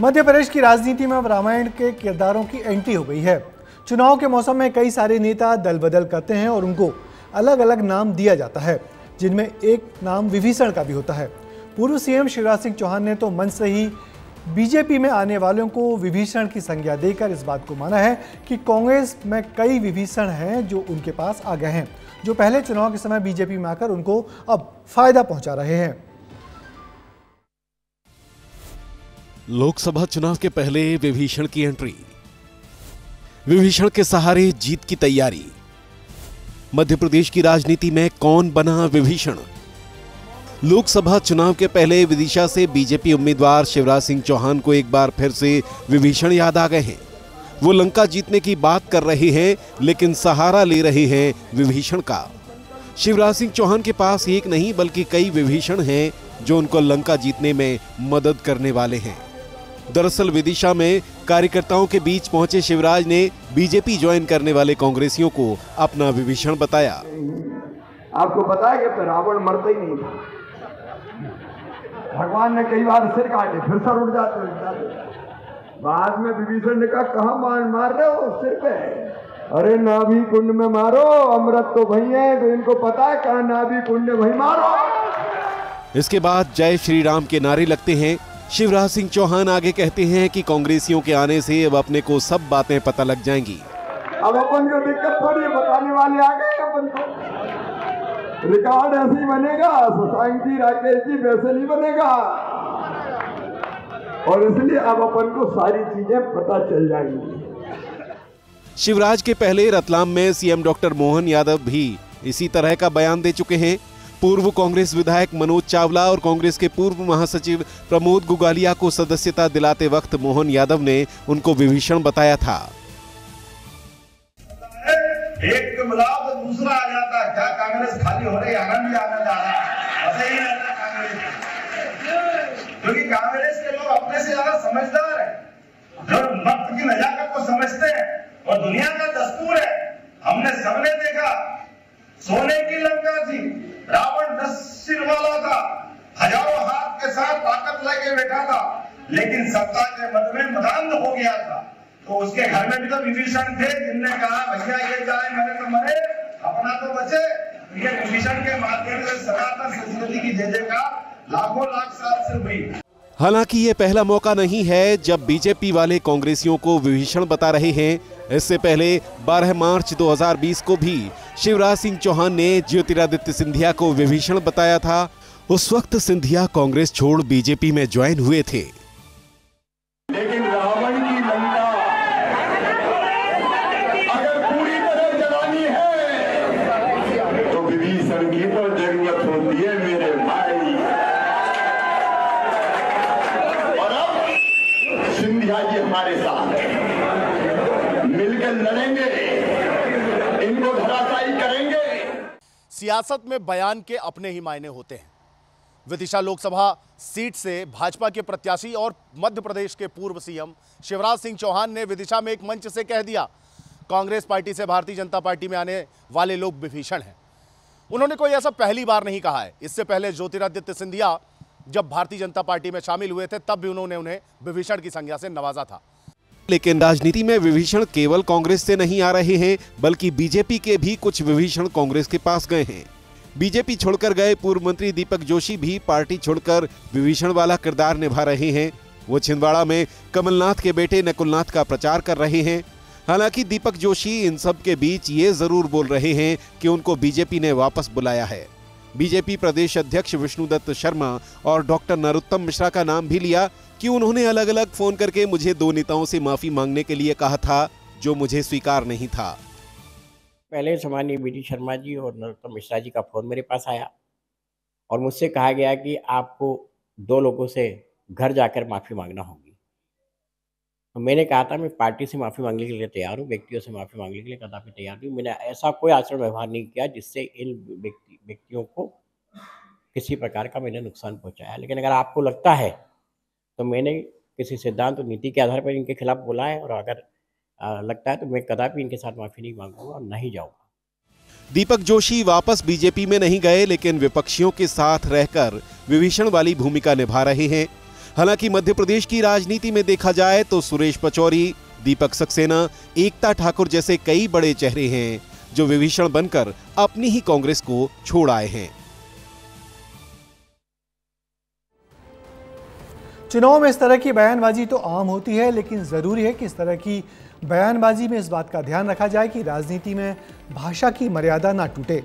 मध्य प्रदेश की राजनीति में अब रामायण के किरदारों की एंट्री हो गई है। चुनाव के मौसम में कई सारे नेता दल बदल करते हैं और उनको अलग अलग नाम दिया जाता है, जिनमें एक नाम विभीषण का भी होता है। पूर्व सीएम शिवराज सिंह चौहान ने तो मंच से ही बीजेपी में आने वालों को विभीषण की संज्ञा देकर इस बात को माना है कि कांग्रेस में कई विभीषण हैं जो उनके पास आ गए हैं, जो पहले चुनाव के समय बीजेपी में आकर उनको अब फ़ायदा पहुँचा रहे हैं। लोकसभा चुनाव के पहले विभीषण की एंट्री। विभीषण के सहारे जीत की तैयारी। मध्य प्रदेश की राजनीति में कौन बना विभीषण? लोकसभा चुनाव के पहले विदिशा से बीजेपी उम्मीदवार शिवराज सिंह चौहान को एक बार फिर से विभीषण याद आ गए हैं। वो लंका जीतने की बात कर रहे हैं, लेकिन सहारा ले रहे हैं विभीषण का। शिवराज सिंह चौहान के पास एक नहीं, बल्कि कई विभीषण हैं जो उनको लंका जीतने में मदद करने वाले हैं। दरअसल विदिशा में कार्यकर्ताओं के बीच पहुँचे शिवराज ने बीजेपी ज्वाइन करने वाले कांग्रेसियों को अपना विभीषण बताया। आपको पता है कि रावण मरता ही नहीं था। भगवान ने कई बार सिर काटे फिर सर उठ जाते जाते बाद में विभीषण ने कहा कहा मार मार रहे हो? सिर पे अरे नाभि कुंड में मारो अमृत तो वही है तो इनको पता है कहा नाभि कुंड वही मारो। इसके बाद जय श्री राम के नारे लगते हैं। शिवराज सिंह चौहान आगे कहते हैं कि कांग्रेसियों के आने से अब अपने को सब बातें पता लग जाएँगी। अब अपन को दिक्कत थोड़ी बताने वाले आ गए अपन को। रिकॉर्ड ऐसे ही बनेगा शशांक जी राकेश जी वैसे नहीं बनेगा। और इसलिए अब अपन को सारी चीज़ें पता चल जाएँगी। शिवराज के पहले रतलाम में सीएम डॉक्टर मोहन यादव भी इसी तरह का बयान दे चुके हैं। पूर्व कांग्रेस विधायक मनोज चावला और कांग्रेस के पूर्व महासचिव प्रमोद गुगालिया को सदस्यता दिलाते वक्त मोहन यादव ने उनको विभीषण बताया था। एक तो दूसरा आ जाता। क्या कांग्रेस खाली हो रही आनंद भी रहा क्योंकि कांग्रेस के लोग अपने से ज़्यादा समझदार है। जो की नजाकत को समझते हैं और दुनिया का दस्तूर है। हमने सबने देखा, सोने की लंका थी रावण दस सिर वाला था हज़ारों हाथ के साथ बैठा था लेकिन सत्ता के मद में मदान हो गया था। तो उसके घर में भी तो विभीषण थे, जिनने कहा, भैया, ये जाए, मरे तो मरे, अपना तो बचे। ये विभीषण के माध्यम से सनातन संस्कृति की जय जयकार लाखों लाख साल से हुई। हालाँकि ये पहला मौका नहीं है जब बीजेपी वाले कांग्रेसियों को विभीषण बता रहे हैं। इससे पहले 12 मार्च 2020 को भी शिवराज सिंह चौहान ने ज्योतिरादित्य सिंधिया को विभीषण बताया था। उस वक्त सिंधिया कांग्रेस छोड़ बीजेपी में ज्वाइन हुए थे। लेकिन रावण की लंका अगर पूरी है तो विभीषण की तो ज़रूरत होती है और अब सिंधिया जी हमारे साथ मिलकर लड़ेंगे इनको धराशायी करेंगे। सियासत में बयान के अपने ही मायने होते हैं। विदिशा लोकसभा सीट से भाजपा के प्रत्याशी और मध्य प्रदेश के पूर्व सीएम शिवराज सिंह चौहान ने विदिशा में एक मंच से कह दिया। कांग्रेस पार्टी से भारतीय जनता पार्टी में आने वाले लोग विभीषण हैं। उन्होंने कोई ऐसा पहली बार नहीं कहा है। इससे पहले ज्योतिरादित्य सिंधिया जब भारतीय जनता पार्टी में शामिल हुए थे, तब भी उन्होंने उन्हें विभीषण की संज्ञा से नवाजा था। लेकिन राजनीति में विभीषण केवल कांग्रेस से नहीं आ रहे हैं, बल्कि बीजेपी के भी कुछ विभीषण कांग्रेस के पास गए हैं। बीजेपी छोड़कर गए पूर्व मंत्री दीपक जोशी भी पार्टी छोड़कर विभीषण वाला किरदार निभा रहे हैं। वो छिंदवाड़ा में कमलनाथ के बेटे नकुलनाथ का प्रचार कर रहे हैं। हालाँकि दीपक जोशी इन सब के बीच ये ज़रूर बोल रहे हैं कि उनको बीजेपी ने वापस बुलाया है। बीजेपी प्रदेश अध्यक्ष विष्णुदत्त शर्मा और डॉक्टर नरोत्तम मिश्रा का नाम भी लिया कि उन्होंने अलग अलग फ़ोन करके मुझे दो नेताओं से माफ़ी मांगने के लिए कहा था, जो मुझे स्वीकार नहीं था। पहले सामान्य बी डी शर्मा जी और नरोत्तम मिश्रा जी का फ़ोन मेरे पास आया और मुझसे कहा गया कि आपको दो लोगों से घर जाकर माफ़ी मांगना होगी। तो मैंने कहा था, मैं पार्टी से माफ़ी मांगने के लिए तैयार हूँ, व्यक्तियों से माफ़ी मांगने के लिए कदापि तैयार नहीं मैंने ऐसा कोई आचरण व्यवहार नहीं किया जिससे इन व्यक्ति, व्यक्तियों को किसी प्रकार का मैंने नुकसान पहुँचाया। लेकिन अगर आपको लगता है तो मैंने किसी सिद्धांत और नीति के आधार पर इनके खिलाफ बोला है और अगर लगता है तो मैं कदापि इनके साथ माफ़ी नहीं मांगूँगा और नहीं जाऊँगा। दीपक जोशी वापस बीजेपी में नहीं गए लेकिन विपक्षियों के साथ रहकर विभीषण वाली भूमिका निभा रहे हैं। हालाँकि मध्य प्रदेश की राजनीति में देखा जाए तो सुरेश पचौरी दीपक सक्सेना एकता ठाकुर जैसे कई बड़े चेहरे हैं जो विभीषण बनकर अपनी ही कांग्रेस को छोड़ आए हैं। चुनाव में इस तरह की बयानबाजी तो आम होती है लेकिन ज़रूरी है कि इस तरह की बयानबाजी में इस बात का ध्यान रखा जाए कि राजनीति में भाषा की मर्यादा ना टूटे।